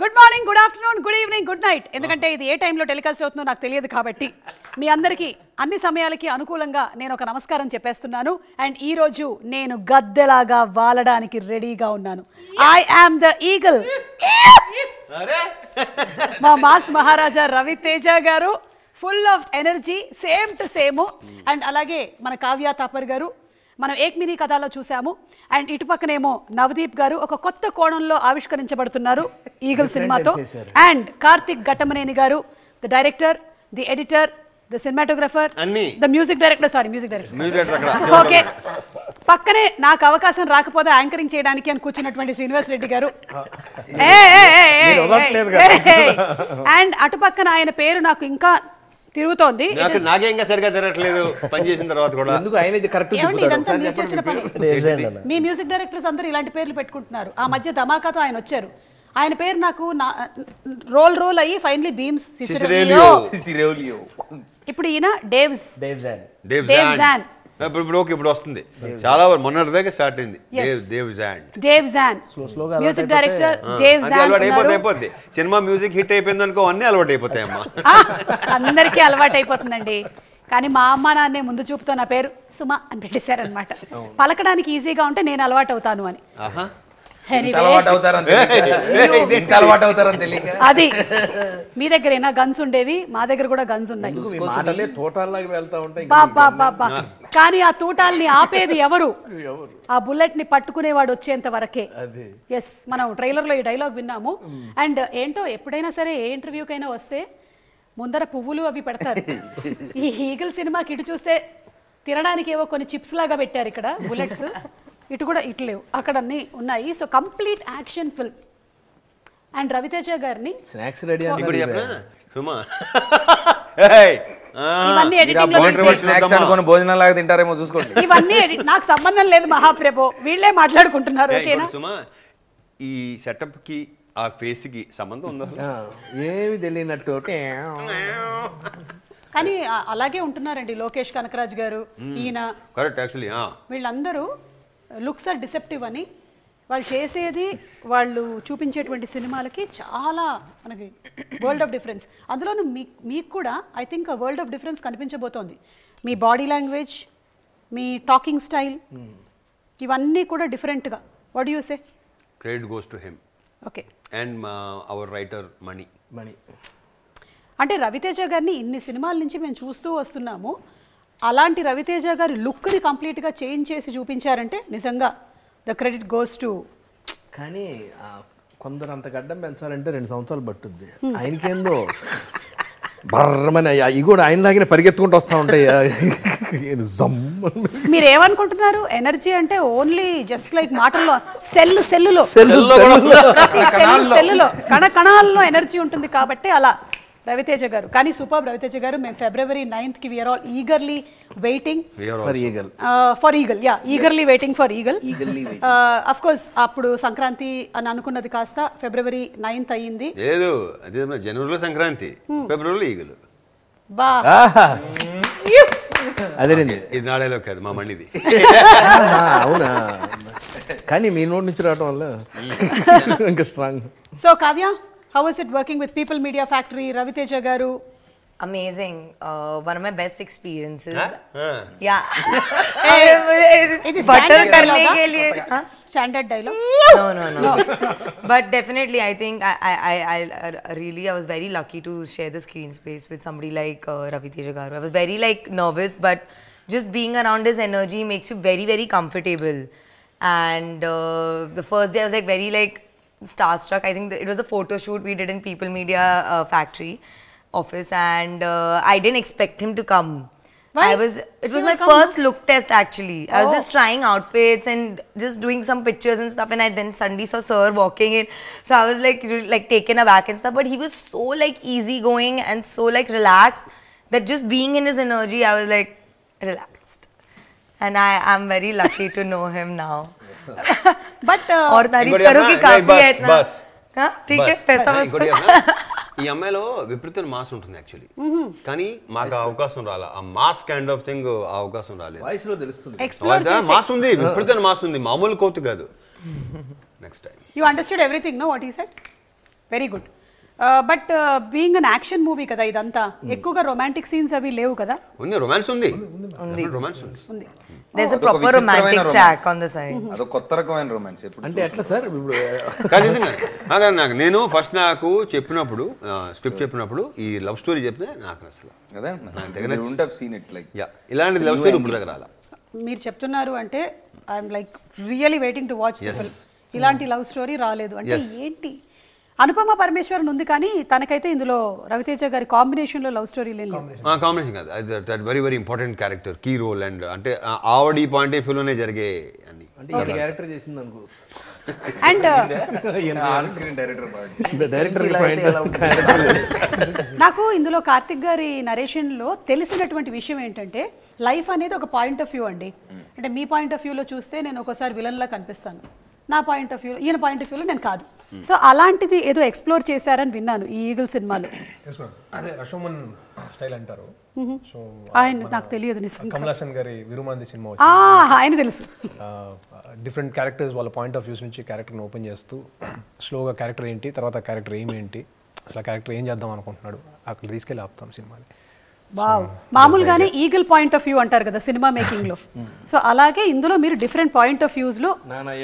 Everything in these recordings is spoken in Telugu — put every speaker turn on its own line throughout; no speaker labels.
Good morning good afternoon good evening good night ఎందుకంటే ఇది ఏ టైంలో టెలికాస్ట్ అవుతుందో నాకు తెలియదు కాబట్టి. మీ అందరికీ అన్ని సమయాలకి అనుకూలంగా నేను ఒక నమస్కారం చెప్పేస్తున్నాను. అండ్ ఈ రోజు నేను గద్దెలాగా వాలడానికి రెడీగా ఉన్నాను. ఐ ఆమ్ ద ఈగల్ మా మాస్ మహారాజా రవి తేజ గారు full of energy same to same and అలాగే మన కావ్య తాపర్ గారు మనం ఏక్ మినీ కథలో చూసాము అండ్ ఇటు పక్కనేమో నవదీప్ గారు ఒక కొత్త కోణంలో ఆవిష్కరించబడుతున్నారు ఈగల్ సినిమాతో. అండ్ కార్తిక్ ఘట్టమనేని గారు the director the editor the cinematographer
అన్నీ.
The music
director sorry music director
okay పక్కనే నాకు అవకాశం రాకపోతే యాంకరింగ్ చేయడానికి అని కూర్చున్నటువంటి శ్రీనివాస్ రెడ్డి గారు. అండ్ అటు పక్కన ఆయన పేరు నాకు ఇంకా తిరుగుతోంది.
నాకు సరిగా తిరగట్లేదు పని చేసిన తర్వాత కూడా.
ఎందుకు ఆయన ఇది కరెక్ట్
ఇదంతా మీరు చేసిన పని? మీ మ్యూజిక్ డైరెక్టర్స్ అందరూ ఇలాంటి పేర్లు పెట్టుకుంటున్నారు. ఆ మధ్య ధమాకాతో ఆయన వచ్చారు. ఆయన పేరు నాకు నా- రోల్ రోల్ అయ్యి ఫైనలీ బీమ్స్
సిసిరేలియో.
ఇప్పుడు ఈయన డేవ్స్.
డేవ్
ఇప్పుడు ఓకే ఇప్పుడు వస్తుంది. చాలా మొన్నటి దాకా స్టార్ట్ అయింది. దేవ్ Davzand.
Davzand. Music director Davzand
అలవాటు అయిపోతే. అయిపోద్ది. సినిమా మ్యూజిక్ హిట్ అయిపోయింది అనుకో అన్ని అలవాటు అయిపోతాయమ్మా
ఆ, అందరికీ అలవాటు అయిపోతుందండి. కానీ మా అమ్మ నాన్నే ముందు చూపుతో నా పేరు సుమ అని పెట్టేశారనమాట పలకడానికి ఈజీగా ఉంటే నేను అలవాటు అవుతాను అని.
అలవాటు అవుతారని తెలియక. ఇంత అలవాటు అవుతారని తెలియక.
అది. మీ దగ్గరేనా గన్స్ ఉండేవి? మా దగ్గర కూడా గన్స్ ఉన్నాయి.
మాటలే తోటల్లాగా వెళ్తా ఉంటాయి
కానీ ఆ తూటాల్ని ఆపేది ఎవరు? ఆ బుల్లెట్ని పట్టుకునేవాడు వచ్చేంత వరకే.
అది.
ఎస్ మనం ట్రైలర్లో ఈ డైలాగ్ విన్నాము. అండ్ ఏంటో ఎప్పుడైనా సరే ఏ ఇంటర్వ్యూకైనా వస్తే ముందర పువ్వులు అవి పెడతారు. ఈ ఈగల్ సినిమాకి ఇటు చూస్తే తినడానికి ఏవో కొన్ని చిప్స్ లాగా పెట్టారు ఇక్కడ బుల్లెట్స్ ఇటు కూడా ఇటు లేవు. అక్కడ అన్ని ఉన్నాయి. So complete action film and Ravi Teja గారిని
స్నాక్స్ రెడీ?
అనుకుని భోజనం లాగా తింటారేమో చూసుకోండి.
ఇవన్నీ నాకు సంబంధం లేదు మహాప్రభు. వీళ్ళే మాట్లాడుకుంటున్నారు ఓకేనా?
ఈ సెటప్కి ఆ ఫేస్కి సంబంధం ఉందా?
ఏమి తెలియనట్టు.
కానీ అలాగే ఉంటున్నారండి లోకేష్ కనకరాజ్ గారు ఈయన.
కరెక్ట్ యాక్చువల్లీ
వీళ్ళందరూ లుక్స్ ఆర్ డిసెప్టివ్ అని వాళ్ళు చేసేది వాళ్ళు చూపించేటువంటి సినిమాలకి చాలా మనకి వరల్డ్ ఆఫ్ డిఫరెన్స్ అందులోనూ మీ మీకు కూడా I think world of difference కనిపించబోతోంది. మీ బాడీ లాంగ్వేజ్ మీ టాకింగ్ స్టైల్ ఇవన్నీ కూడా డిఫరెంట్గా what you say
credit goes to him
okay
and our writer Mani
Mani
అంటే రవితేజ గారిని ఇన్ని సినిమాల నుంచి మేము చూస్తూ వస్తున్నాము. అలాంటి రవితేజ గారి లుక్ని కంప్లీట్గా చేంజ్ చేసి చూపించారంటే నిజంగా ద క్రెడిట్ గోస్ టు
కానీ కొందరు అంత గడ్డం పెంచాలంటే రెండు సంవత్సరాలు పట్టుద్ది. ఆయనకేందో? బర్రమని అవి కూడా ఆయనలాగానే పరిగెత్తుకుంటూ వస్తూ ఉంటాయి.
మీరు ఏమనుకుంటున్నారు ఎనర్జీ అంటే ఓన్లీ జస్ట్ లైక్ మాటల్లో సెల్ సెల్లులో. సెల్లులో. కణ కణాల్లో ఎనర్జీ ఉంటుంది కాబట్టి అలా. రవితేజ గారు. కానీ సూపర్ రవితేజ గారు మేము February నైన్త్కి we're all eagerly waiting
for Eagle
for Eagle ya eagerly waiting for Eagle of course అప్పుడు సంక్రాంతి అని అనుకున్నది కాస్త ఫిబ్రవరి నైన్త్ అయ్యింది
లేదు అదే జనవరిలో సంక్రాంతి ఫిబ్రవరిలో ఈగలు
బా.
అదేనండి
ఇది నాడేలో కాదు మా మణిది.
అవునా? కానీ మీ నోటి నుంచి రావటం వల్ల ఇంకా strong
so Kavya How was it working with People Media Factory, Raviteja Garu?
Amazing. Uh, one of my best experiences.
Huh?
Yeah.
Uh, hey, it is
butter
karne
ke liye. Huh?
Standard dialogue.
No, no, no. no. but definitely, I think I, I, I, I, uh, really, I was very lucky to share the screen space with somebody like uh, Ravi Garu. I was very like nervous, but just being around his energy makes you very, very comfortable. And uh, the first day, I was like very like starstruck. I think it was a photo shoot we did in People Media uh, Factory office, and uh, I didn't expect him to come.
Why?
I was. It was
will
my
come,
first look test actually. I was
Oh.
just trying outfits and just doing some pictures and stuff. And I then suddenly saw Sir walking in, so I was like like taken aback and stuff. But he was so like easygoing and so like relaxed that just being in his energy, I was like relaxed. And I am very lucky to know him now.
But
और तारीफ
इंकोटी
करो
अपना,
कि
नहीं,
काफी
बस,
है इतना
बस.
हाँ ठीक है
బస్.
पैसा बस
ఇంకోటి చెప్పనా? ఈ అమ్మాయిలో విపరీతమైన మాస్ ఉంటుంది యాక్చువల్లీ కానీ మాకు ఆ అవకాశం రాలే ఆ మాస్ కైండ్ ఆఫ్ థింగ్ ఆ అవకాశం రాలేదు
వాయిస్ లో తెలుస్తుంది
ఎక్స్ప్లోర్
మాస్ ఉంది విపరీతమైన మాస్ ఉంది మామూలు కోతు కాదు next time
you understood everything no what he said very good but being an action movie కదా ఇదంతా. ఎక్కువగా రొమాంటిక్ సీన్స్ అవి లేవు కదా?
ఉంది రొమాన్స్ ఉంది. రొమాన్స్ ఉంది.
ఉంది.
a
అదొక
proper
విచిత్రమైన
romantic
romance.
track on the side.
అదొక కొత్త రకమైన రొమాన్స్ ఎప్పుడు
అంటే ఎట్లా సార్? ఇప్పుడు
కానీ నిజంగా నాకు నాకు నేను ఫస్ట్ నాకు చెప్పినప్పుడు స్క్రిప్ట్ చెప్పినప్పుడు ఈ లవ్ స్టోరీ చెప్తే నాకు అసలు.
అదే
నాకు దగ్గర
ఉంటే సీన్ ఇట్ లైక్
యా ఇలాంటి లవ్ స్టోరీ ఇప్పుడు దగ్గర రాలా.
మీరు చెప్తున్నారు అంటే I'm like really waiting to watch ఇలాంటి లవ్ స్టోరీ రాలేదు. అంటే ఏంటి? అనుపమ పరమేశ్వరన్ ఉంది కానీ తనకైతే ఇందులో రవితేజ గారి కాంబినేషన్లో లవ్ స్టోరీ లేదు.
కాంబినేషన్. కాదు. అది that very very important character key role and అంటే ఆ ఆవిడ ఈ పాయింట్ ఆఫ్ వ్యూలోనే జరిగే అని
క్యారెక్టర్ చేసింది అనుకో
అండ్ నాకు ఇందులో కార్తిక్ గారి నరేషన్లో తెలిసినటువంటి విషయం ఏంటంటే లైఫ్ అనేది ఒక పాయింట్ ఆఫ్ వ్యూ అండి. అంటే మీ పాయింట్ ఆఫ్ వ్యూలో చూస్తే నేను ఒకసారి విలన్ లా కనిపిస్తాను. నా పాయింట్ ఆఫ్ వ్యూ ఈయన పాయింట్ ఆఫ్ వ్యూలో నేను కాదు. సో అలాంటిది ఏదో ఎక్స్ప్లోర్ చేశారని విన్నాను ఈ ఈగల్ సినిమాలో.
అదే అశోమన్ స్టైల్ అంటారు. సో
ఆయన నాకు తెలియదు నిజంగా.
కమల్ హాసన్ గారి విరుమాంది సినిమా
ఆ, ఆయన తెలుసు.
డిఫరెంట్ క్యారెక్టర్స్ వాళ్ళ పాయింట్ ఆఫ్ వ్యూస్ నుంచి క్యారెక్టర్ని ఓపెన్ చేస్తూ స్లోగా క్యారెక్టర్ ఏంటి తర్వాత క్యారెక్టర్ ఏమి ఏంటి అసలు క్యారెక్టర్ ఏం చేద్దాం అనుకుంటున్నాడు అక్కడ తీసుకెళ్ళి ఆపుతాం సినిమాని.
వావ్. మామూలుగానే ఈగల్ పాయింట్ ఆఫ్ వ్యూ అంటారు కదా సినిమా మేకింగ్లో. సో అలాగే ఇందులో మీరు డిఫరెంట్ పాయింట్ ఆఫ్
వ్యూస్లో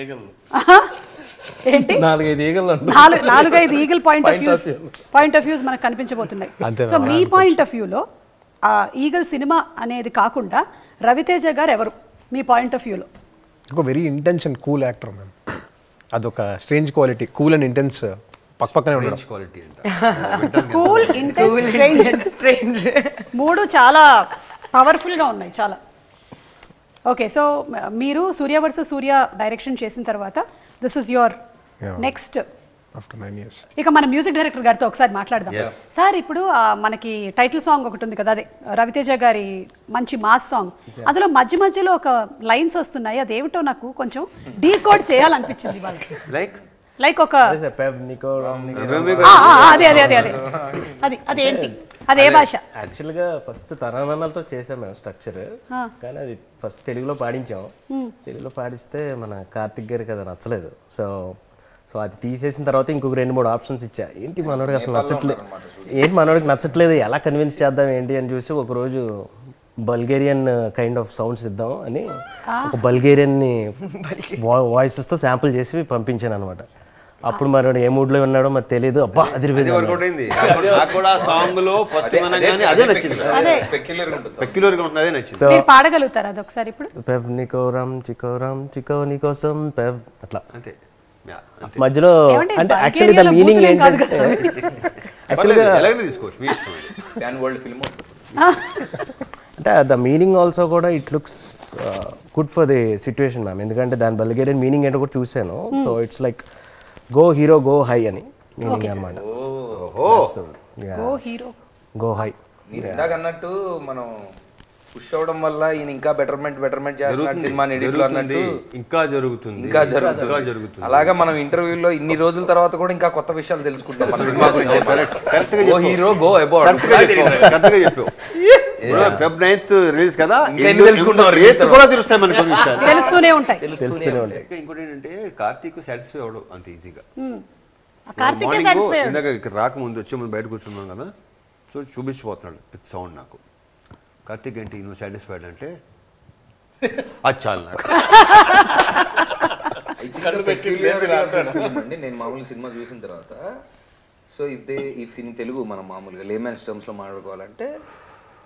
ఈగలు
ఆహా, ఏంటి?
నాలుగైదు ఈగలు అంటు
నాలుగు నాలుగైదు Eagle
point of views.
Point of views మనకు కనిపించబోతున్నాయి. సో మీ పాయింట్ ఆఫ్ వ్యూలో ఆ ఈగల్ సినిమా అనేది కాకుండా రవితేజ గారు ఎవరు మీ పాయింట్ ఆఫ్ వ్యూలో
ఒక very intense and cool actor ma'am అదొక strange quality cool and intense పక్క పక్కనే ఉండడం.
క్వాలిటీ అంట.
Cool intense strange
Strange.
మూడు చాలా పవర్ఫుల్గా ఉన్నాయి చాలా. ఓకే సో మీరు సూర్య వర్సెస్ సూర్య డైరెక్షన్ చేసిన తర్వాత this is
your.
Next
after nine years
ఇక మన మ్యూజిక్ డైరెక్టర్ గారితో ఒకసారి మాట్లాడదాం. సార్ ఇప్పుడు మనకి టైటిల్ సాంగ్ ఒకటి ఉంది కదా అదే రవితేజ గారి మంచి మాస్ సాంగ్ అందులో మధ్య మధ్యలో ఒక లైన్స్ వస్తున్నాయి అదేమిటో నాకు కొంచెం డీకోడ్ చేయాలనిపించింది వాళ్ళకి.
లైక్
లైక్ ఒక అదే అదే అదే అదే. అది అది ఏంటి? అది ఏ భాష?
యాక్చువల్గా ఫస్ట్ తరాలతో చేసాం మేము స్ట్రక్చర్ కానీ అది ఫస్ట్ తెలుగులో పాడించాం. తెలుగులో పాడిస్తే మన కార్తిక్ గారికి అది నచ్చలేదు. సో సో అది తీసేసిన తర్వాత ఇంకొక రెండు మూడు ఆప్షన్స్ ఇచ్చా. ఏంటి మనోడికి అసలు నచ్చట్లేదు ఏంటి మనోడికి నచ్చట్లేదు? ఎలా కన్విన్స్ చేద్దాం ఏంటి అని చూసి ఒకరోజు బల్గేరియన్ కైండ్ ఆఫ్ సౌండ్స్ ఇద్దాం అని ఒక బల్గేరియన్ని వాయిసెస్తో శాంపుల్ చేసి పంపించాను అనమాట అప్పుడు మనోడు ఏ మూడ్లో ఉన్నాడో మరి తెలియదు అబ్బా అది
కూడా- సాంగ్లో ఫస్ట్ అదే నచ్చింది.
అదే.
పెక్యులర్ ఉంటుంది.
పెక్యులర్గా ఉంటుంది అదే నచ్చింది.
సో
మీరు పాడగలుగుతారు అది ఒకసారి ఇప్పుడు?
పెవ్ నికోరం చికోరం చికో నీకోసం పెవ్. అట్లా.
అంతే.
మధ్యలో అంటే యాక్చువల్లీ ద
బల్గేరియాలో
మీనింగ్ ఏంటంటే
పర్లేదు, ఎలాగైనా తీసుకోవచ్చు మీ ఇష్టం అది.
ప్యాన్ వరల్డ్ ఫిల్మ్
అంటే ద మీనింగ్ ఆల్సో కూడా it looks good for the situation ma'am ఎందుకంటే దాని బల్గేరియన్ మీనింగ్ ఏంటో కూడా చూశాను. So it's like go hero go high అని మీనింగ్ అనమాట
ఓహో.
ఓ హీరో.
Go high.
మీరు ఇందాక అన్నట్టు మనం పుష్ అవడం వల్ల ఈయన ఇంకా బెటర్మెంట్ బెటర్మెంట్ చేస్తున్నాడు
జరుగుతుంది.
సినిమా అన్నట్టు.
ఇంకా జరుగుతుంది.
ఇంకా జరుగుతుంది. అలాగా మనం ఇంటర్వ్యూలో ఇన్ని రోజుల తర్వాత కూడా ఇంకా కొత్త విషయాలు తెలుసుకుంటాం మన సినిమా గురించి.
కరెక్ట్
కరెక్ట్గా. Hero go
about. కరెక్ట్గా చెప్పావు. ఫెబ్ నైన్త్ రిలీజ్ కదా. కూడా తెలుస్తాయి మనకు కొన్ని విషయాలు.
తెలుస్తూనే ఉంటాయి.
తెలుస్తూనే ఉంటాయి.
ఇంకా ఇంకోటి ఏంటంటే కార్తీక్ సాటిస్ఫై అవడం అంత ఈజీగా మార్నింగ్ ఇందాక ఇక్కడ రాకముందు వచ్చే ముందు బయట కూర్చున్నాం కదా. సో చూపించిపోతున్నాడు పిత్ సౌండ్ నాకు. కార్తీక్ ఏంటి నువ్వు సాటిస్ఫైడ్ అంటే? అది చాలు నాకు
నేను మామూలుగా సినిమా చూసిన తర్వాత సో ఇదే ఈ ఫిల్మ్ తెలుగు మనం మామూలుగా లేమెన్స్ టర్మ్స్లో మాట్లాడుకోవాలంటే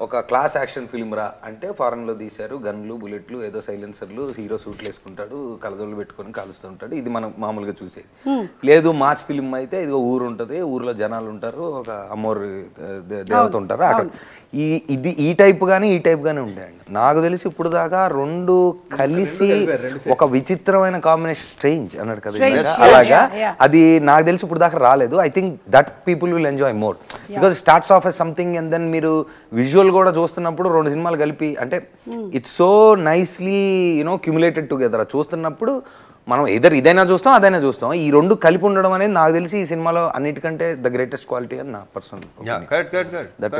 ఒక క్లాస్ యాక్షన్ ఫిల్మ్ రా. అంటే ఫారెన్లో తీశారు గన్లు బుల్లెట్లు ఏదో సైలెన్సర్లు హీరో సూట్లు వేసుకుంటాడు కలదోళ్ళు పెట్టుకొని కాలుస్తూ ఉంటాడు. ఇది మనం మామూలుగా చూసేది. లేదు మాస్ ఫిల్మ్ అయితే ఇది ఊరు ఉంటుంది ఊర్లో జనాలు ఉంటారు ఒక అమ్మోరు దేవత ఉంటారు. అక్కడ ఈ ఇది ఈ టైప్ కానీ ఈ టైప్ కానీ ఉంటాయండి నాకు తెలిసి ఇప్పుడు దాకా రెండు కలిసి ఒక విచిత్రమైన కాంబినేషన్ స్ట్రేంజ్ అన్నాడు కదా అలాగా. అది నాకు తెలిసి ఇప్పుడు దాకా రాలేదు. I think that people will enjoy more because starts of a something and then మీరు విజువల్ కూడా చూస్తున్నప్పుడు రెండు సినిమాలు కలిపి అంటే it's so nicely you know cumulated together చూస్తున్నప్పుడు మనం ఎదర్ ఇదైనా చూస్తాం అదైనా చూస్తాం. ఈ రెండు కలిపి ఉండడం అనేది నాకు తెలిసి ఈ సినిమాలో అన్నిటికంటే ద గ్రేటెస్ట్ క్వాలిటీ అని నా పర్సనల్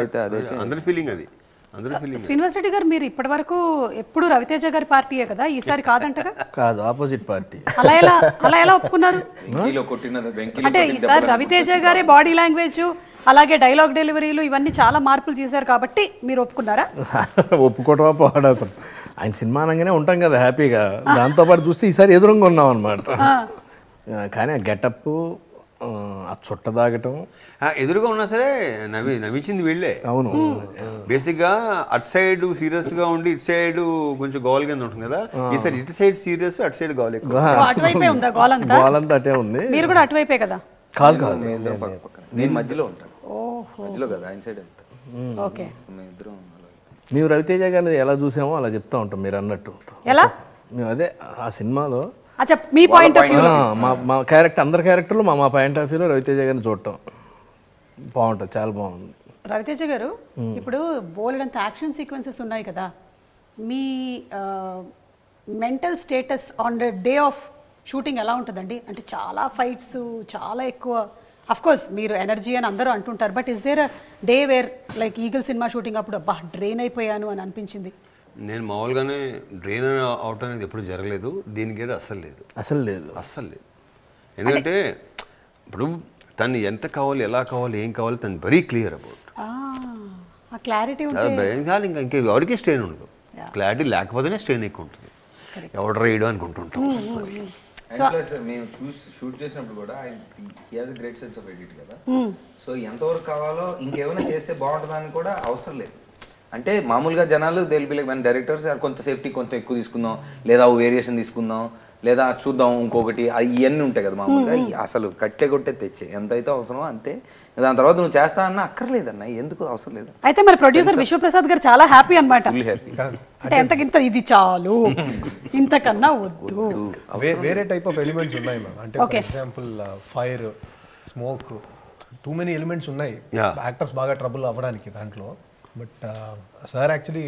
అయితే అదైతే-
అందరి ఫీలింగ్ అది. అందరూ ఫీలింగ్
శ్రీనివాస్ రెడ్డి గారు మీరు ఇప్పటి వరకు ఎప్పుడు రవితేజ గారి పార్టీయే కదా? ఈసారి కాదంటగా?
కాదు ఆపోజిట్ పార్టీ
అలా ఎలా అలా ఎలా ఒప్పుకున్నారు?
వెంకీలో కొట్టిన వెంకీలో
అంటే ఈసారి రవితేజ గారే బాడీ లాంగ్వేజ్ అలాగే డైలాగ్ డెలివరీలు ఇవన్నీ చాలా మార్పులు చేశారు కాబట్టి మీరు ఒప్పుకున్నారా?
ఒప్పుకోవటమా పోవడం అసలు? ఆయన సినిమా అనగానే ఉంటాం కదా హ్యాపీగా. దాంతోపాటు చూస్తే ఈసారి ఎదురుగా ఉన్నాం అనమాట కానీ ఆ గెటప్ ఆ చుట్ట దాగటం.
ఆ, ఎదురుగా ఉన్నా సరే నవ్వి నవ్వించింది వీళ్ళే.
అవును.
బేసిక్గా అటు సైడ్ సీరియస్గా ఉండి ఇటు సైడ్ కొంచెం గోల్ కింద ఉంటుంది కదా. ఈసారి ఇటు సైడ్ సీరియస్ అటు సైడ్ గోల్ ఎక్కువ.
గోల్ అంతా
అటే ఉంది.
మీరు కూడా అటువైపే కదా?
కాదు కాదు.
నేను మధ్యలో ఉంటాను. మధ్యలో కదా
ఓకే.
మేము ఇద్దరం అలాగే.
మేము రవితేజ గారిని ఎలా చూసామో అలా చెప్తా ఉంటాం మీరు అన్నట్టు.
ఎలా?
మేము అదే ఆ సినిమాలో
అచ్చా మీ పాయింట్ ఆఫ్ వ్యూ
మా మా క్యారెక్టర్ అందరి క్యారెక్టర్లు మా మా పాయింట్ ఆఫ్ వ్యూలో రవితేజ గారిని చూడటం. బాగుంటుంది చాలా బాగుంది.
రవితేజ గారు ఇప్పుడు బోలెడంత యాక్షన్ సీక్వెన్సెస్ ఉన్నాయి కదా. మీ mental status on the day of shooting ఎలా ఉంటుందండి? అంటే చాలా ఫైట్స్ చాలా ఎక్కువ. అఫ్ కోర్స్ మీరు ఎనర్జీ అని అందరూ అంటుంటారు but is there day where like Eagle cinema shooting అప్పుడు అబ్బా డ్రైన్ అయిపోయాను అని అనిపించింది?
నేను మామూలుగానే డ్రైన్ అవుట్ అనేది ఎప్పుడు జరగలేదు దీనికి అయితే అస్సలు లేదు.
అసలు లేదు.
అస్సలు లేదు. ఎందుకంటే ఇప్పుడు తను ఎంత కావాలి ఎలా కావాలి ఏం కావాలి తను వెరీ క్లియర్ అబౌట్
ఆ, ఆ క్లారిటీ
భయం ఇంకా ఇంకా ఎవరికి స్ట్రెయిన్ ఉండదు. క్లారిటీ లేకపోతేనే స్ట్రెయిన్ ఎక్కువ ఉంటుంది. ఎవడు రైడు అనుకుంటుంటాం.
అండ్ ప్లస్ మేము చూసి షూట్ చేసినప్పుడు కూడా he has great sense of edit కదా. సో ఎంతవరకు కావాలో ఇంకేమైనా చేస్తే బాగుంటుందని కూడా అవసరం లేదు. అంటే మామూలుగా జనాలు దేల్ బి లైక్ మన డైరెక్టర్స్ కొంత సేఫ్టీ కొంత ఎక్కువ తీసుకుందాం లేదా వేరియేషన్ తీసుకుందాం లేదా చూద్దాం ఇంకొకటి ఇవన్నీ ఉంటాయి కదా మామూలుగా. ఈ అసలు కట్టే కొట్టే తెచ్చే ఎంత అయితే అవసరమో అంతే. దాని తర్వాత నువ్వు చేస్తా అన్నా అక్కర్లేదన్న ఎందుకు అవసరం లేదు.
అయితే మరి ప్రొడ్యూసర్ విశ్వప్రసాద్ గారు చాలా హ్యాపీ
హ్యాపీ
అంటే ఎంతకింత ఇది చాలు. ఇంతకన్నా వద్దు.
వేరే టైప్ ఆఫ్ ఎలిమెంట్స్ ఉన్నాయి మ్యామ్ అంటే
for.
Example fire smoke too many elements ఉన్నాయి. యాక్టర్స్ బాగా ట్రబుల్ అవ్వడానికి దాంట్లో. But sir actually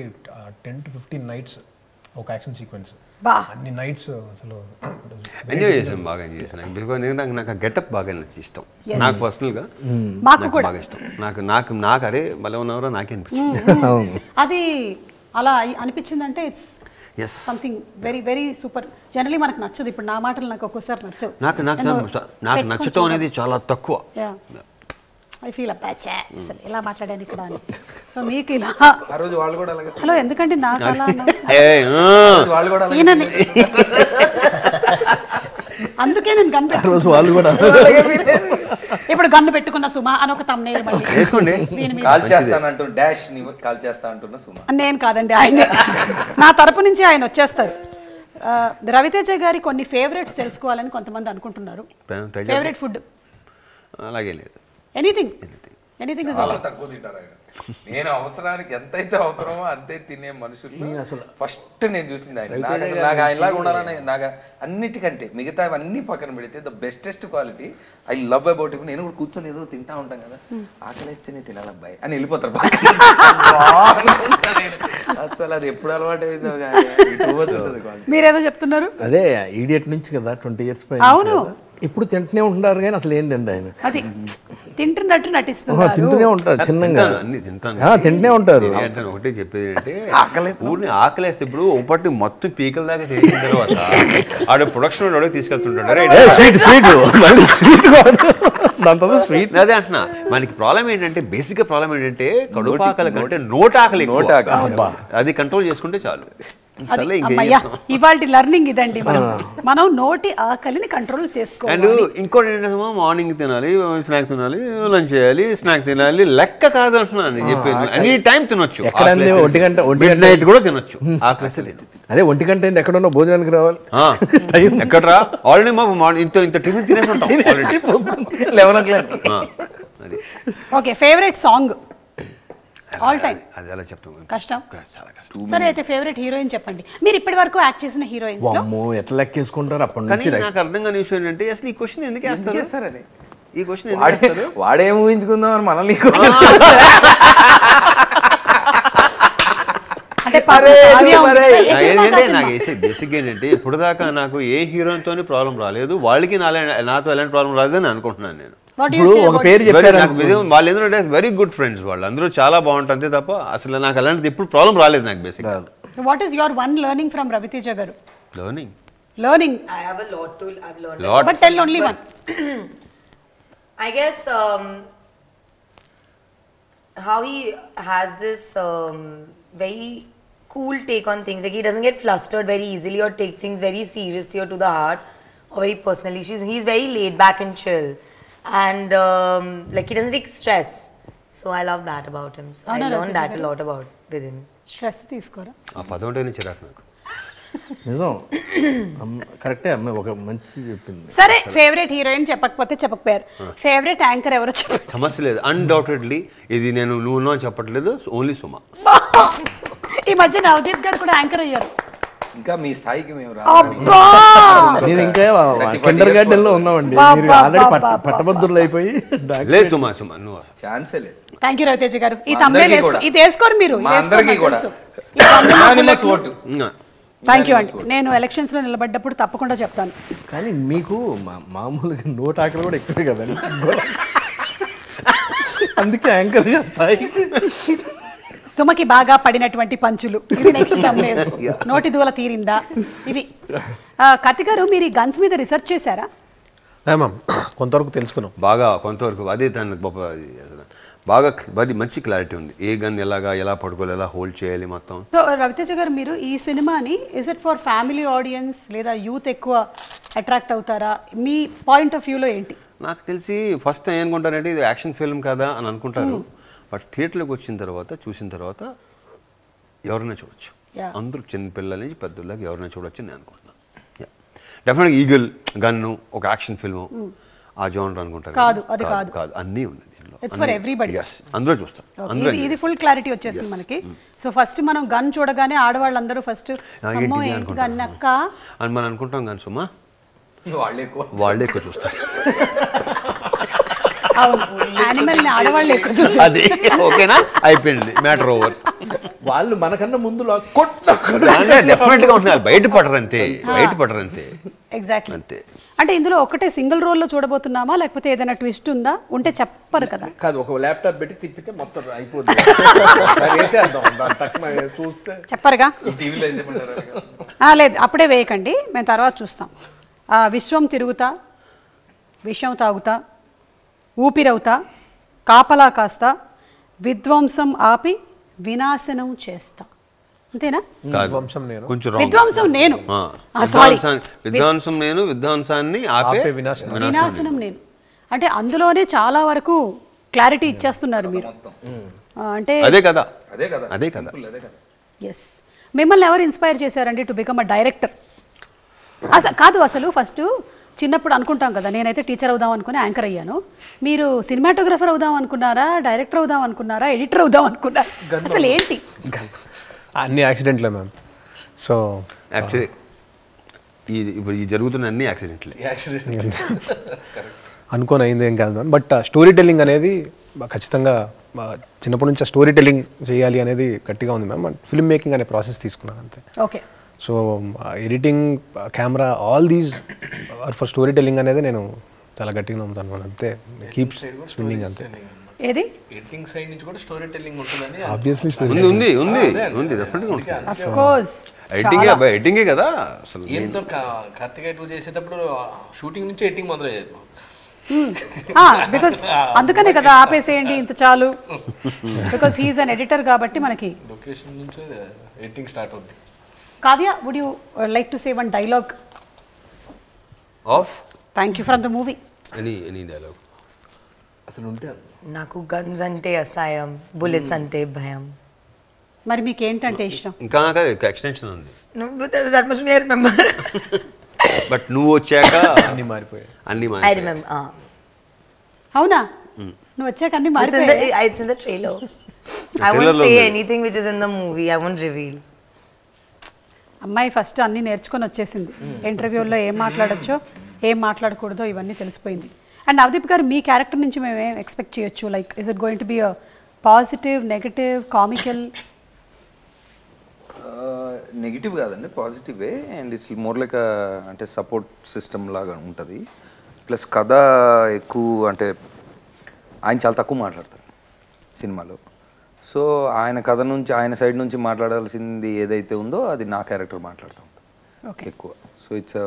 ten to fifteen nights ఒక యాక్షన్ సీక్వెన్స్ అన్ని నైట్స్ అసలు
ఎంజాయ్ చేసాను బాగా ఎంజాయ్ చేశాను బికాజ్ నాకు నాకు ఆ గెటప్ బాగా నచ్చి ఇష్టం. నాకు పర్సనల్గా
మాకు
నాకు
కూడా.
బాగా ఇష్టం. నాకు నాకు నాకు అరే భలే ఉన్నవరో నాకే అనిపించింది.
అది అలా అయి- అనిపించిందంటే it's
yes
something very very super generally మనకు నచ్చదు. ఇప్పుడు నా మాటలు నాకు ఒక్కోసారి నచ్చవు.
నాకు నాకు నాకు నచ్చటం అనేది చాలా తక్కువ.
ఐ ఫీల్ అప్పాచా అసలు ఇలా మాట్లాడాను ఇక్కడ అని. సో మీకు ఇలా
ఆ రోజు వాళ్ళు కూడా అలాగే
హలో ఎందుకంటే నాకు అలా అన్న-
ఏయ్, ఆ.
వాళ్ళు కూడా అలాగే
ఈయనని. అందుకే నేను గన్ పెట్టు
రోజు వాళ్ళు కూడా
ఇప్పుడు గన్ను పెట్టుకున్న సుమా అని ఒక
వేసుకోండి.
మీద.
కాల్ చేస్తానంటూ డాష్ నీ కాల్ చేస్తా అంటున్న సుమ.
నేను కాదండి ఆయన. నా తరపు నుంచి ఆయన వచ్చేస్తారు. రవితేజ గారి కొన్ని ఫేవరెట్స్ తెలుసుకోవాలని కొంతమంది అనుకుంటున్నారు. ఫేవరెట్ ఫుడ్
అలాగే లేదు.
ఎనీథింగ్ ఎనీథింగ్ ఇస్
చాలా తక్కువ తింటారు ఆయన. నేను అవసరానికి ఎంతైతే అవసరమో అంతే తినే మనుషులు అసలు ఫస్ట్ నేను చూసింది ఆయన. నాకు అసలు నాకు ఆయనలాగా ఉండాలని నాకు అన్నిటికంటే మిగతా అన్ని పక్కన పెడితే the bestest quality. I love about it. నేను కూడా కూర్చొని ఏదో తింటా ఉంటాం కదా. ఆకలిస్తేనే తినాలి అబ్బాయి అని వెళ్ళిపోతారు. అసలు అది ఎప్పుడు అలవాటు అయిందో.
మీరేదో చెప్తున్నారు?
అదే ఈడియట్ నుంచి కదా ట్వంటీ ఇయర్స్ పై
అవును.
ఇప్పుడు తింటూనే ఉంటారు కానీ అసలు ఏం తిండి ఆయన.
అది తింటున్నట్టు నటిస్తున్నారు.
తింటూనే ఉంటారు చిన్నగా.
తింటాను, అన్ని తింటాను
ఆ, తింటూనే ఉంటారు.
ఏంటంటే ఒకటే చెప్పేది అంటే ఊరిని ఆకలేస్తే ఇప్పుడు ఒకటి మొత్తం పీకల దాకా చేసిన తర్వాత ఆడ ప్రొడక్షన్ వాడికి తీసుకెళ్తుంటాడు. "అరే,
ఏ స్వీట్ స్వీట్. మళ్ళీ స్వీట్ దాంతో స్వీట్.
అదే అంటున్నా మనకి ప్రాబ్లం ఏంటంటే బేసిక్ ప్రాబ్లం ఏంటంటే కడుపు ఆకలి కంటే నోట్ ఆకలి ఎక్కువ.
నోటి ఆకలి.
అది కంట్రోల్ చేసుకుంటే చాలు.
ఇవాళ లర్నింగ్ ఇదండి మనం. మనం నోటి ఆకలిని కంట్రోల్
అండ్
చేసుకోవాలి
ఇంకోటి ఏంటంటే మార్నింగ్ తినాలి స్నాక్ తినాలి లంచ్ చేయాలి స్నాక్ తినాలి లెక్క కాదు అంటున్నాను నేను చెప్పేది. ఎనీ టైం తినొచ్చు.
ఎక్కడ? ఒంటి గంట- ఒంటి
నైట్ కూడా తినొచ్చు. ఆకలిస్తే తిను
అదే ఒంటి గంట అయింది ఎక్కడున్నా భోజనానికి రావాలి.
ఆ, ఎక్కడ్రా? ఆల్రెడీ మా మా- ఇంత ఇంత టిఫిన్ తినేసి ఉంటాం. Eleven o'clock
okay favourite song all time
అది ఎలా చెప్తాం
కష్టం?
చాలా కష్టం.
సరే అయితే ఫేవరెట్ హీరోయిన్ చెప్పండి. మీరు ఇప్పటి వరకు యాక్ట్ చేసిన హీరోయిన్స్లో?
అమ్మో ఎట్లా లెక్కేసుకుంటారు అప్పటి
కానీ
నుంచి
నాకు అర్థం కాని విషయం ఏంటంటే అసలు ఈ క్వశ్చన్ ఎందుకు వేస్తారు?
చేస్తారని?
ఈ క్వశ్చన్ ఎందుకు
వాడే
వేస్తారు?
వాడేం ఊహించుకుందాం అని మనల్ని.
అంటే పాపం కావ్య ఉంది. ఏ
నాకు
సినిమా
ఏంటంటే
కా
నాకు
సినిమా?
వేసే బేసిక్ ఏంటంటే ఇప్పుడు దాకా నాకు ఏ హీరోయిన్తో ప్రాబ్లం రాలేదు. వాళ్ళకి నాలే నాతో ఎలాంటి ప్రాబ్లం రాలేదని అనుకుంటున్నాను నేను.
ఇప్పుడు ఒక పేరు
Very-
చెప్పారు
నాకు విజయం వాళ్ళు ఎందుకంటే వెరీ గుడ్ ఫ్రెండ్స్ వాళ్ళు అందరూ చాలా బాగుంటుంది అంతే తప్ప అసలు నాకు అలాంటిది ఎప్పుడు ప్రాబ్లం రాలేదు నాకు basic
what is your one learning from Ravi Teja గారు
learning
learning
I have a lot to, I've learned.
Lot
but tell only one
I guess um, how he has this um, very cool take on things. Like he doesn't get flustered very easily or take things very seriously or to the heart or very personally. She's, he's very laid back and chill. And um, like he doesn't take stress. So I love that about him. So I
Anna
learned that a
Ravitha
lot about with him.
Stress తీసుకోరా?
ఆ పదం అంటేనే చిరాకు నాకు.
నిజం. అమ్మ- కరెక్టే అమ్మాయి ఒక మంచి చెప్పింది.
సరే ఫేవరెట్ హీరోయిన్ చెప్పకపోతే చెప్పకపోయారు. ఫేవరెట్ యాంకర్ ఎవరో చెప్పండి
సమస్య లేదు. అన్డౌటెడ్లీ ఇది నేను నువ్వు ఉన్నావు అని చెప్పట్లేదు ఓన్లీ సుమ.
ఈ మధ్య నవదీప్ గారు కూడా యాంకర్ అయ్యారు.
ఇంకా మీ స్థాయికి మేము
నేను ఇంకా కిండర్ గార్డెన్లో ఉన్నామండి. మీరు ఆల్రెడీ పట్టభద్రులు అయిపోయి
లేదు సుమ సుమ నువ్వు
ఛాన్సే లేదు.
థ్యాంక్ యూ రవితేజ గారు. ఈ తమ్మే. ఇది వేసుకోరు మీరు.
మా అందరికీ కూడా. ఓటు
థ్యాంక్ యూ అండి. నేను ఎలక్షన్స్లో నిలబడ్డప్పుడు తప్పకుండా చెప్తాను.
కానీ మీకు మా- మామూలుగా నోట్ ఆకలి కూడా ఎక్కువే కదండి. అందుకే యాంకర్ స్థాయి
సుమకి బాగా పడినటువంటి పంచులు. ఇది నెక్స్ట్ నోటి దూల తీరిందా? ఇవి. ఆ, కార్తిక్ గారు మీరు ఈ గన్స్ మీద రీసెర్చ్ చేశారా?
మ్యామ్ కొంతవరకు తెలుసుకున్నాం.
బాగా కొంతవరకు అదే దాని గొప్ప అది బాగా మరి మంచి క్లారిటీ ఉంది. ఏ గన్ ఎలాగా ఎలా పడుకోవాలి ఎలా హోల్డ్ చేయాలి మొత్తం?
సో రవితేజ గారు మీరు ఈ సినిమాని is it for family audience లేదా యూత్ ఎక్కువ అట్రాక్ట్ అవుతారా? మీ పాయింట్ ఆఫ్ వ్యూలో ఏంటి?
నాకు తెలిసి ఫస్ట్ టైం ఏమనుకుంటారంటే ఇది యాక్షన్ ఫిల్మ్ కదా అని అనుకుంటారు. బట్ థియేటర్లోకి వచ్చిన తర్వాత చూసిన తర్వాత ఎవరైనా చూడొచ్చు. అందరూ చిన్న పిల్లల నుంచి పెద్దోళ్ళకి ఎవరైనా చూడొచ్చు నేను అనుకుంటున్నాను. డెఫినెట్గా ఈగల్ గన్ను ఒక యాక్షన్ ఫిల్మ్ ఆ జోనర్ అనుకుంటారు
కాదు, అది కాదు.
కాదు. అన్నీ ఉంది అందరూ చూస్తారు. అందరూ
ఇది ఫుల్ క్లారిటీ వచ్చేసింది మనకి. సో ఫస్ట్ మనం గన్ చూడగానే ఆడవాళ్ళందరూ ఫస్ట్. గన్ అక్క?
అని మనం అనుకుంటాం కానీ సుమా?
వాళ్ళు ఎక్కువ.
వాళ్ళే ఎక్కువ చూస్తారు.
యానిమల్ని ఆడవాళ్ళు ఎక్కువ చూసారు
అది ఓకేనా? అయిపోయింది. మ్యాటర్ ఓవర్
వాళ్ళు మనకన్నా ముందు
డెఫినెట్గా ఉంటున్నారు. బయట పడరు అంతే. బయట పడరు అంతే.
ఎగ్జాక్ట్లీ
అంతే.
అంటే ఇందులో ఒకటే సింగిల్ రోల్లో చూడబోతున్నామా? లేకపోతే ఏదైనా ట్విస్ట్ ఉందా? ఉంటే చెప్పరు కదా.
కాదు ఒక ల్యాప్టాప్ పెట్టి తిప్పితే మొత్తం చూస్తే
చెప్పరుగా? ఆ, లేదు. అప్పుడే వేయకండి. మేము తర్వాత చూస్తాం. విశ్వం తిరుగుతా విషం తాగుతా ఊపిరవుతా కాపలా కాస్తా విధ్వంసం ఆపి వినాశనం చేస్తా. అంతేనా?
నేను.
కొంచెం.
విధ్వంసం నేను. సారీ
విధ్వంసం నేను విధ్వంసాన్ని ఆపే
ఆపే వినాశనం.
వినాశనం నేను. అంటే అందులోనే చాలా వరకు క్లారిటీ ఇచ్చేస్తున్నారు మీరు. అంటే
అదే కదా.
అదే కదా.
అదే కదా.
Simple, అదే కదా.
ఎస్ మిమ్మల్ని ఎవరు ఇన్స్పైర్ చేశారండి టు బికమ్ అ డైరెక్టర్ అసలు కాదు అసలు ఫస్ట్ చిన్నప్పుడు అనుకుంటాం కదా నేనైతే టీచర్ అవుదాం అనుకుని యాంకర్ అయ్యాను. మీరు సినిమాటోగ్రఫర్ అవుదాం అనుకున్నారా డైరెక్టర్ అవుదాం అనుకున్నారా ఎడిటర్ అవుదాం అనుకున్నారా? అసలు ఏంటి?
అన్ని యాక్సిడెంట్లే మ్యామ్ సో
యాక్చువల్లీ ఈ ఇప్పుడు ఈ జరుగుతున్న అన్ని యాక్సిడెంట్లే
అనుకోని అయింది ఏం కాదు మ్యామ్ బట్ స్టోరీ టెల్లింగ్ అనేది బా- ఖచ్చితంగా బా- చిన్నప్పటి నుంచి స్టోరీ టెల్లింగ్ చేయాలి అనేది గట్టిగా ఉంది మ్యామ్ ఫిల్మ్ మేకింగ్ అనే ప్రాసెస్ తీసుకున్నాను అంతే.
Okay
so editing camera all these are for story telling అనేది నేను చాలా గట్టిగా నమ్ముతాను. అంతే. కీప్ స్విమ్మింగ్ అంతే.
ఏది?
ఎడిటింగ్ సైడ్ నుంచి కూడా స్టోరీ టెల్లింగ్ ఉంటుందని
ఆబ్వియస్లీ
ఉంది ఉంది ఉంది ఉంది డెఫినెట్గా ఉంటుంది.
అఫ్ కోర్స్
ఎడిటింగే ఎడిటింగే కదా? అసలు
ఏంతో కార్తికేయ టూ చేసేటప్పుడు షూటింగ్ నుంచి ఎడిటింగ్ మొదలయ్యేది.
బికాస్ అందుకనే కదా ఆపేసేయండి ఇంత చాలు. బికాస్ హీఈస్ అన్ ఎడిటర్ కాబట్టి మనకి.
లొకేషన్ నుంచి ఎడిటింగ్ స్టార్ట్ అవుద్ది.
Kavya would you like to say one dialogue
of
thank you from the movie
any any dialogue
అసలు ఉంటే
నాకు గన్స్ అంటే అసహాయం బుల్లెట్స్ అంటే భయం.
మరి మీకు ఏంటంటే ఇష్టం?
ఇంకా కాదు ఎక్స్టెన్షన్ ఉంది.
that, that much I remember.
But నువ్వు వచ్చాక
అన్నీ మారిపోయాయి.
అన్ని
I
మారిపోయాయి.
remember. Uh,
అవునా? నువ్వు వచ్చాక అన్ని మారిపోయాయి
the, it's in the trailer. I won't
trailer లో
say
ఉంది.
anything which is in the
అమ్మాయి ఫస్ట్ అన్ని నేర్చుకొని వచ్చేసింది. ఇంటర్వ్యూలో ఏం మాట్లాడొచ్చో ఏం మాట్లాడకూడదో ఇవన్నీ తెలిసిపోయింది. అండ్ నవదీప్ గారు మీ క్యారెక్టర్ నుంచి మేము ఏం ఎక్స్పెక్ట్ చేయొచ్చు? Like is it going to be a positive negative comical
negative కాదండి పాజిటివే అండ్ ఇట్స్ మోర్ లైక్ అంటే సపోర్ట్ సిస్టమ్ లాగా ఉంటుంది. ప్లస్ కథ ఎక్కువ అంటే ఆయన చాలా తక్కువ మాట్లాడతారు సినిమాలో. సో ఆయన కథ నుంచి ఆయన సైడ్ నుంచి మాట్లాడాల్సింది ఏదైతే ఉందో అది నా క్యారెక్టర్ మాట్లాడుతూ. ఉంటుంది ఎక్కువ. సో ఇట్స్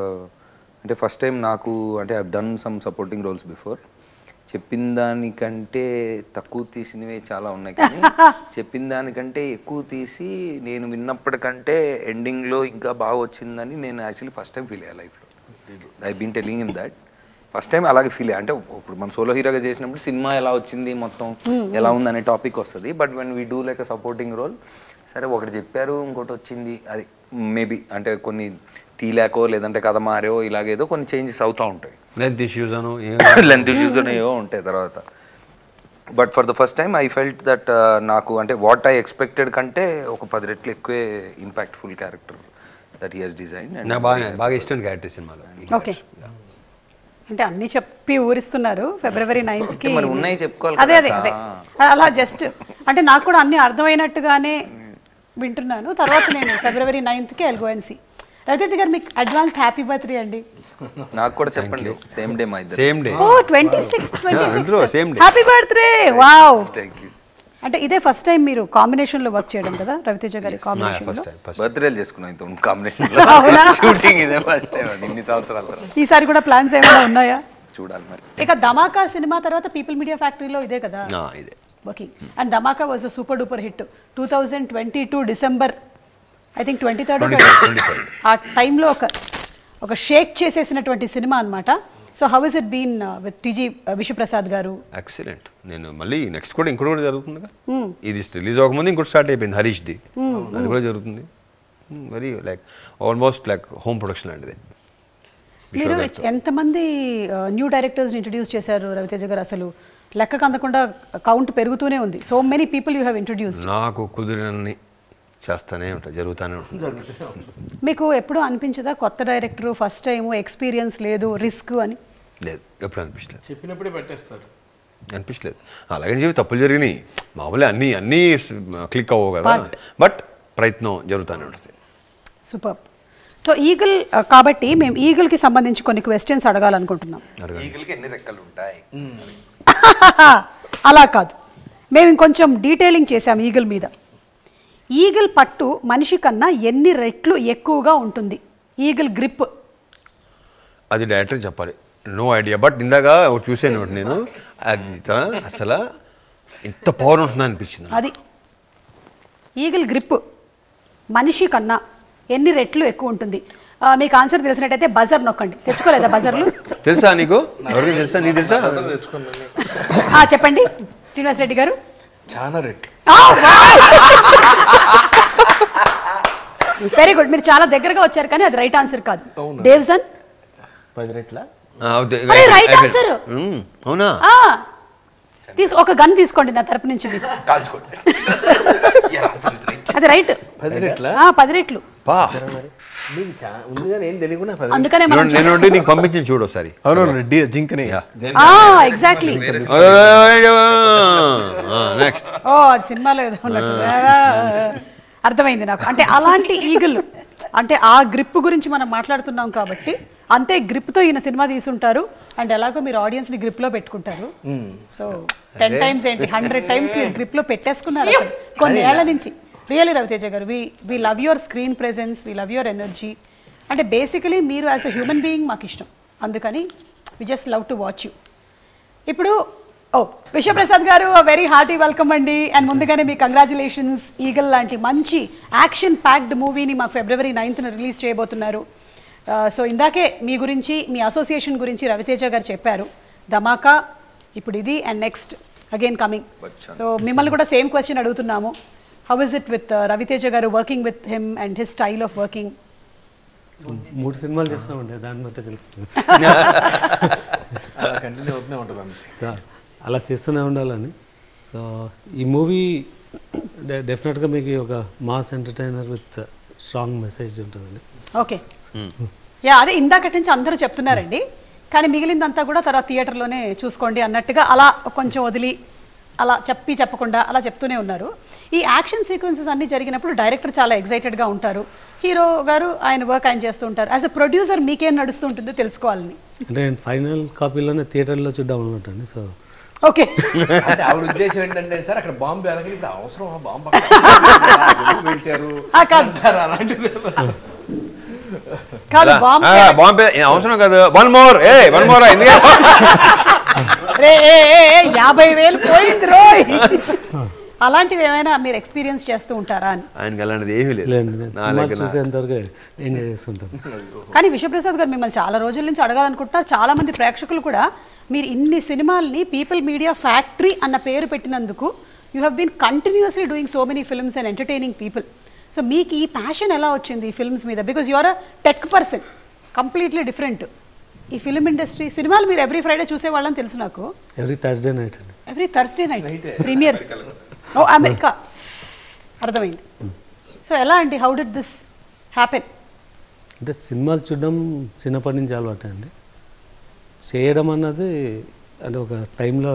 అంటే ఫస్ట్ టైం నాకు అంటే I done some supporting roles before చెప్పిన దానికంటే తక్కువ తీసినవి చాలా ఉన్నాయి కానీ చెప్పిన దానికంటే ఎక్కువ తీసి నేను విన్నప్పటికంటే ఎండింగ్లో ఇంకా బాగా వచ్చిందని నేను యాక్చువల్లీ ఫస్ట్ టైం ఫీల్ అయ్యా లైఫ్లో I been telling in that first time అలాగే ఫీల్ అంటే ఇప్పుడు మనం సోలో హీరోగా చేసినప్పుడు సినిమా ఎలా వచ్చింది మొత్తం ఎలా ఉంది అనే టాపిక్ వస్తుంది. But when we do like a supporting role సరే ఒకటి చెప్పారు ఇంకోటి వచ్చింది. అది మేబీ అంటే కొన్ని తీలేకో లేదంటే కథ మారో ఇలాగేదో కొన్ని చేంజెస్ అవుతూ ఉంటాయి.
లెంత్ ఇష్యూస్ అను
లెంత్ ఇష్యూస్ అనేవో ఉంటాయి తర్వాత. But for the first time I felt that నాకు అంటే వాట్ ఐ ఎక్స్పెక్టెడ్ కంటే ఒక పది రెట్లు ఎక్కువే impactful character that he has
design బాగా బాగా ఇష్టం క్యారెక్టర్ సినిమాలో.
ఓకే అంటే అన్ని చెప్పి ఊరిస్తున్నారు ఫిబ్రవరి నైన్త్కి
మరి ఉన్నాయి చెప్పుకోవాలి
అదే అదే అదే. అలా జస్ట్ అంటే నాకు కూడా అన్ని అర్థమైనట్టుగానే వింటున్నాను. తర్వాత నేను ఫిబ్రవరి నైన్త్కి ఎల్గోఎన్సీ రవితేజ గారు మీకు అడ్వాన్స్ హ్యాపీ బర్త్డే అండి.
నాకు కూడా చెప్పండి. సేమ్ డే మా ఇద్దరు.
Same day
oh twenty six
అందరూ same day.
Happy birthday wow
thank you
అంటే ఇదే ఫస్ట్ టైం మీరు కాంబినేషన్లో వర్క్ చేయడం కదా? రవితేజ గారి కాంబినేషన్
బర్త్డేలు చేసుకున్నాం ఇంత కాంబినేషన్
అవునా?
షూటింగ్ ఇదే ఫస్ట్ టైం అండి ఇన్ని సంవత్సరాల తర్వాత.
ఈసారి కూడా ప్లాన్స్ ఏమైనా ఉన్నాయా?
చూడాలి మరి.
ఇక ధమాకా సినిమా తర్వాత పీపుల్ మీడియా ఫ్యాక్టరీలో ఇదే కదా?
ఇదే.
Working and Dhamaka was a super duper hit two thousand twenty two December I think twenty third
23rd.
ఆ టైంలో ఒక ఒక షేక్ చేసేసినటువంటి సినిమా అన్నమాట. So how is it been with TG Vishwaprasad garu?
Excellent నేను మళ్ళీ నెక్స్ట్ కూడా ఇంకోటి కూడా జరుగుతుందిగా ఇది రిలీజ్ అవ్వకముందు ఇంకోటి స్టార్ట్ అయిపోయింది హరీష్ది. అది కూడా జరుగుతుంది. Very like almost like home production లాంటిది.
మీరు ఎంతమంది న్యూ డైరెక్టర్స్ని ఇంట్రడ్యూస్ చేశారు రవితేజ గారు? అసలు లెక్కకు అందకుండా కౌంట్ పెరుగుతూనే ఉంది. So many people you have introduced
నాకు కుదిరినన్ని చేస్తానే ఉంటాయి జరుగుతూనే ఉంటుంది.
మీకు ఎప్పుడు అనిపించదా కొత్త డైరెక్టర్ ఫస్ట్ టైం ఎక్స్పీరియన్స్ లేదు రిస్క్ అని?
లేదు ఎప్పుడు అనిపించలేదు.
చెప్పినప్పుడే పెట్టేస్తారు.
అనిపించలేదు. అలాగని చెప్పి తప్పులు జరిగినాయి. మామూలుగా అన్నీ అన్నీ క్లిక్ అవ్వవు కదా. బట్ ప్రయత్నం జరుగుతూనే ఉంటుంది.
సూపర్ సో ఈగల్ కాబట్టి మేము ఈగల్కి సంబంధించి కొన్ని క్వశ్చన్స్ అడగాలనుకుంటున్నాం.
ఈగలకి ఎన్ని రెక్కలు ఉంటాయి?
అలా కాదు. మేము ఇంకొంచెం డీటెయిలింగ్ చేసాం ఈగల్ మీద. ఈగల్ పట్టు మనిషి కన్నా ఎన్ని రెట్లు ఎక్కువగా ఉంటుంది? Eagle grip.
అది డైరెక్టర్ చెప్పాలి. No idea. బట్ ఇందాక ఒకటి చూసాను నేను అది అసలు? ఇంత పవర్ ఉంటుందా అనిపించింది
అది. ఈగల్ గ్రిప్ మనిషి కన్నా ఎన్ని రెట్లు ఎక్కువ ఉంటుంది? మీకు ఆన్సర్ తెలిసినట్టయితే బజర్ నొక్కండి. తెచ్చుకోలేదా బజర్లు?
తెలుసా నీకు? ఎవరికి తెలుసా? నీకు తెలుసా?
ఆ, చెప్పండి. శ్రీనివాస్ రెడ్డి గారు.
చాలా రెట్లు.
వెరీ గుడ్ మీరు చాలా దగ్గరగా వచ్చారు కానీ అది రైట్ ఆన్సర్ కాదు. డేవ్సన్
పది రెట్ల?
ఆ, అవుతే-
అరే, right
అయిపోయింది.
answer.
మ్మ్, అవునా?
ఆ, తీసు ఒక గన్ తీసుకోండి నా తరపు నుంచి మీరు
కాల్చుకోండి.
అది రైట్
పది రెట్ల?
ఆ, పది రెట్లు. అందుకనే
నేను నీకు పంపించింది చూడు ఒకసారి.
జింక్ని.
ఎగ్జాక్ట్లీ
నెక్స్ట్
ఓ సినిమాలో ఏదో అర్థమైంది నాకు. అంటే అలాంటి ఈగల్ అంటే ఆ గ్రిప్ గురించి మనం మాట్లాడుతున్నాం కాబట్టి అంతే గ్రిప్తో ఈయన సినిమా తీసుంటారు. అండ్ ఎలాగో మీరు ఆడియన్స్ని గ్రిప్లో పెట్టుకుంటారు. సో టెన్ టైమ్స్ ఏంటి? హండ్రెడ్ టైమ్స్ మీరు గ్రిప్లో పెట్టేసుకున్నారు కొన్ని ఏళ్ళ నుంచి. Really Raviteja garu we we love your screen presence we love your energy అంటే బేసికలీ మీరు యాజ్ అ హ్యూమన్ బీయింగ్ మాకు ఇష్టం. అందుకని we just love to watch you ఇప్పుడు ఓ Vishwaprasad garu very hearty welcome అండి. అండ్ ముందుగానే మీ కంగ్రాచులేషన్స్ ఈగల్ లాంటి మంచి యాక్షన్ ప్యాక్డ్ మూవీని మాకు ఫిబ్రవరి నైన్త్న రిలీజ్ చేయబోతున్నారు. సో ఇందాకే మీ గురించి మీ అసోసియేషన్ గురించి రవితేజ గారు చెప్పారు. ధమాకా ఇప్పుడు ఇది and next again coming so మిమ్మల్ని కూడా సేమ్ క్వశ్చన్ అడుగుతున్నాము. How is it with Raviteja garu working with him and his style of
working మూడు సినిమాలు చేస్తామండి దాన్ని బట్టి తెలుసు.
కంటిన్యూ అవుతూనే ఉంటుంది అంతే.
సో అలా చేస్తూనే ఉండాలని. సో ఈ మూవీ డెఫినెట్గా మీకు ఒక mass entertainer with strong message ఉంటుందండి.
ఓకే యా అదే ఇందాకటి నుంచి అందరూ చెప్తున్నారండి. కానీ మిగిలిందంతా కూడా తర్వాత థియేటర్లోనే చూసుకోండి అన్నట్టుగా అలా కొంచెం వదిలి అలా చెప్పి చెప్పకుండా అలా చెప్తూనే ఉన్నారు. ఈ యాక్షన్ సీక్వెన్సెస్ అన్ని జరిగినప్పుడు డైరెక్టర్ చాలా ఎగ్జైటెడ్గా ఉంటారు. హీరో గారు ఆయన వర్క్ ఆయన చేస్తూ ఉంటారు. యాజ్ అ ప్రొడ్యూసర్ మీకేం నడుస్తుంటుందో తెలుసుకోవాలని.
అంటే నేను ఫైనల్ కాపీలోనే థియేటర్లో చూద్దాం అనుకుంటాను సో.
ఓకే.
అంటే ఆవిడ ఉద్దేశం ఏంటంటే సార్ అక్కడ బాంబు ఎలాగని ఇప్పుడు అవసరం బాంబు
ఆ, కాదు.
అంటారు అలాంటిది?
కాదు బాంబ్
బాంబే అవసరం కాదు. వన్ మోర్ ఏ వన్ మోర్
యాభై వేలు పోయింది రోయ్. అలాంటివి ఏమైనా మీరు ఎక్స్పీరియన్స్ చేస్తూ ఉంటారా అని?
ఆయనకి అలాంటిది ఏమీ లేదు.
చూసేంతవరకు ఎంజాయ్ చేస్తుంటాను
కానీ విశ్వప్రసాద్ గారు మిమ్మల్ని చాలా రోజుల నుంచి అడగాలనుకుంటున్నారు. చాలా మంది ప్రేక్షకులు కూడా మీరు ఇన్ని సినిమాల్ని పీపుల్ మీడియా ఫ్యాక్టరీ అన్న పేరు పెట్టినందుకు you have been continuously doing so many films and entertaining people so మీకు ఈ ప్యాషన్ ఎలా వచ్చింది ఈ ఫిల్మ్స్ మీద? Because you are a tech person completely different ఈ ఫిల్మ్ ఇండస్ట్రీ సినిమాలు మీరు ఎవ్రీ ఫ్రైడే చూసేవాళ్ళని తెలుసు నాకు.
Every Thursday night
every Thursday night premieres ఓ అమెరికా. అర్థమైంది. సో ఎలా అండి హౌ డిడ్ దిస్ హ్యాపెన్
అంటే సినిమాలు చూడడం చిన్నప్పటి నుంచి అలవాటే అండి. చేయడం అన్నది అంటే ఒక టైంలో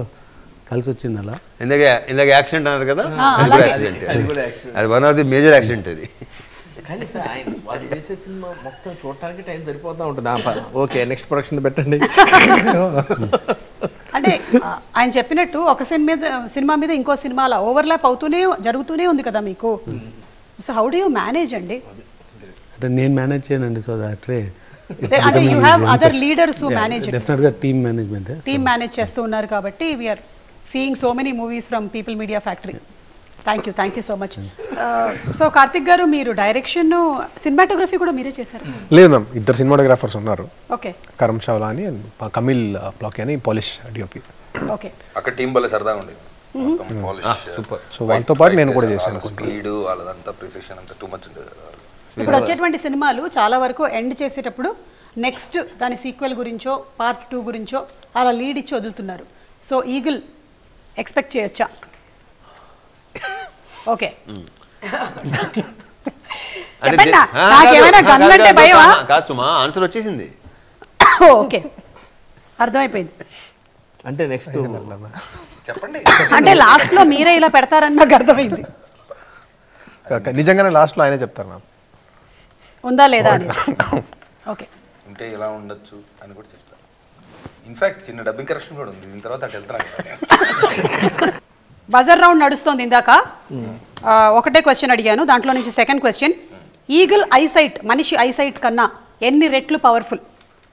కలిసి వచ్చింది అలా.
ఇందాక ఇందాక యాక్సిడెంట్ అన్నారు కదా?
ఆ,
అది కూడా.
Accident.
One of the major accident అది.
కానీ సార్ ఆయన వాళ్ళు చేసే సినిమా మొత్తం చూడటానికి టైం సరిపోతూ ఉంటుంది. ఓకే నెక్స్ట్ ప్రొడక్షన్ పెట్టండి.
అంటే ఆయన చెప్పినట్టు ఒక సినిమా మీద సినిమా మీద ఇంకో సినిమా అలా ఓవర్లాప్ అవుతూనే జరుగుతూనే ఉంది కదా మీకు. So how do you manage అండి?
అంటే నేను మేనేజ్ చేయనండి సో దాట్ వే
అంటే you have other leaders who manage
డెఫినెట్గా టీమ్ మేనేజ్మెంట్
టీమ్ మేనేజ్ చేస్తూ ఉన్నారు కాబట్టి we're seeing so many movies from People Media Factory thank you thank you so much so Karthik garu మీరు డైరెక్షన్ సినిమాటోగ్రఫీ కూడా మీరే చేశారు?
లేదు మ్యామ్ ఇద్దరు సినిమాటోగ్రాఫర్స్ ఉన్నారు.
ఓకే
కరమ్ షావ్లా అని కమిల్ ప్లాక్ అని పాలిష్ డిఓపి
ఓకే
అక్కడ టీం ఉండేది. మొత్తం polish,
సూపర్
సో వాళ్ళతో పాటు నేను కూడా చేశాను.
స్పీడ్ వాళ్ళదంతా ప్రిసిషన్ అంతా టూ మచ్ ఉండేది.
ఇప్పుడు వచ్చేటువంటి సినిమాలు చాలా వరకు ఎండ్ చేసేటప్పుడు నెక్స్ట్ దాని సీక్వెల్ గురించో పార్ట్ టూ గురించో అలా లీడ్ ఇచ్చి వదులుతున్నారు. సో ఈగిల్ ఎక్స్పెక్ట్ చేయొచ్చా? ఓకే.
కాదు, సుమా ఆన్సర్ వచ్చేసింది.
ఓకే. అర్థమైపోయింది.
అంటే నెక్స్ట్
చెప్పండి.
అంటే లాస్ట్లో మీరే ఇలా పెడతారని నాకు అర్థమైంది.
నిజంగానే లాస్ట్లో ఆయనే చెప్తారు మ్యామ్.
ఉందా లేదా అని ఓకే.
ఉంటే ఇలా ఉండొచ్చు అని కూడా చెప్తాను ఇన్ఫాక్ట్ చిన్న డబ్బింగ్ కరెక్షన్ కూడా ఉంది. దీని తర్వాత అటు వెళ్తాను.
బజర్ రౌండ్ నడుస్తోంది ఇందాక. ఒకటే క్వశ్చన్ అడిగాను దాంట్లో నుంచి సెకండ్ క్వశ్చన్ ఈగల్ ఐసైట్ మనిషి ఐసైట్ కన్నా ఎన్ని రెట్లు పవర్ఫుల్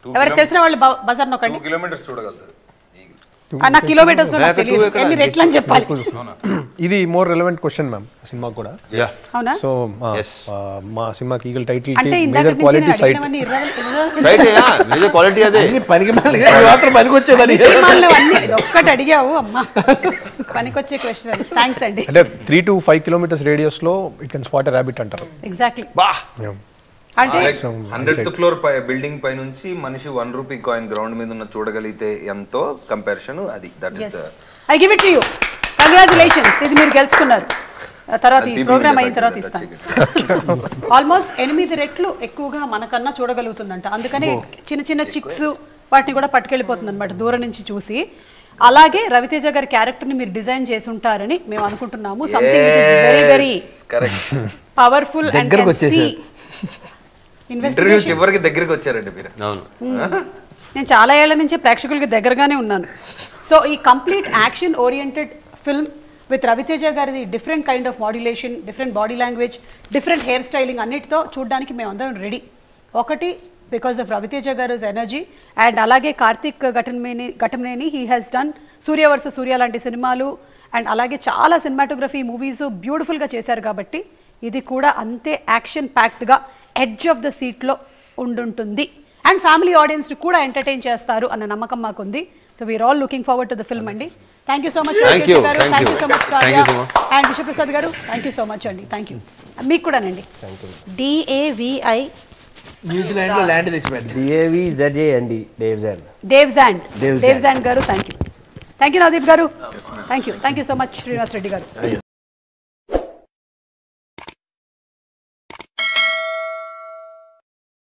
ఎవరికి తెలిసిన వాళ్ళు బజర్ నొక్కండి
కిలోమీటర్స్ చూడగలుగుతారు.
నా కిలోమీటర్స్ ఎన్ని రెట్లు అని చెప్పాలి.
ఇది మోర్ రెలవెంట్ క్వశ్చన్ మ్యామ్ సినిమాకు కూడా. సో. మా సినిమాకి Eagle
title major quality
sight right quality అదే.
పనికి మాత్రం పనికి వచ్చేదని
సినిమాల్లో అన్నీ ఇది ఒక్కటి అడిగావు అమ్మా. పనికొచ్చే క్వశ్చన్ థ్యాంక్స్ అండి.
అంటే త్రీ టు ఫైవ్ కిలోమీటర్స్ రేడియస్లో ఇట్ కెన్ స్పాట్ ర్యాబిట్ అంటారు.
ఎగ్జాక్ట్లీ
బా.
అంటే
హండ్రెడ్ ఫ్లోర్ పై బిల్డింగ్ పై నుంచి మనిషి వన్ రూపీ కాయిన్ గ్రౌండ్ మీద ఉన్న చూడగలిగితే ఎంతో కంపారిజన్ అది. That is
I give it you congratulations ఇది మీరు గెలుచుకున్నారు. తర్వాత ఈ ప్రోగ్రామ్ అయిన తర్వాత ఇస్తాను. ఆల్మోస్ట్ ఎనిమిది రెట్లు ఎక్కువగా మనకన్నా చూడగలుగుతుందంట. అందుకనే చిన్న చిన్న చిక్స్ వాటిని కూడా పట్టుకెళ్ళిపోతుంది అనమాట దూరం నుంచి చూసి. అలాగే రవితేజ గారి క్యారెక్టర్ని మీరు డిజైన్ చేసి ఉంటారని మేము అనుకుంటున్నాము.
Something
very very
correct powerful
and.
Interview
చివరికి దగ్గరికి వచ్చారండి మీరు.
అవును.
నేను చాలా ఏళ్ళ నుంచి ప్రేక్షకులకి దగ్గరగానే ఉన్నాను. సో ఈ complete action oriented film with Raviteja గారిది different kind of modulation different body language different hair styling అన్నిటితో చూడడానికి మేము అందరం రెడీ ఒకటి బికాస్ ఆఫ్ రవితేజ గారు ఎనర్జీ అండ్ అలాగే Karthik Ghattamaneni Ghattamaneni he has done Surya versus Surya లాంటి సినిమాలు అండ్ అలాగే చాలా సినిమాటోగ్రఫీ మూవీస్ బ్యూటిఫుల్గా చేశారు కాబట్టి ఇది కూడా అంతే యాక్షన్ ప్యాక్డ్గా ఎడ్జ్ ఆఫ్ ద సీట్లో ఉండుంటుంది. అండ్ ఫ్యామిలీ ఆడియన్స్ కూడా ఎంటర్టైన్ చేస్తారు అన్న నమ్మకం మాకుంది. So we're all looking forward to the film అండి. Thank you so much
Thank you,
గారు
thank
thank you
you.
So much
Thank you, Suma.
And Vishwaprasad గారు థ్యాంక్ యూ సో మచ్ అండి. థ్యాంక్ యూ మీకు కూడానండి. డిఏవిఐ
న్యూజిలాండ్లో ల్యాండ్ తెచ్చిపెట్టింది
డిఏవి జెడ్ఏ అండి Dave garu
thank you
thank
you Navdeep గారు thank you thank you so much Srinivas Reddy గారు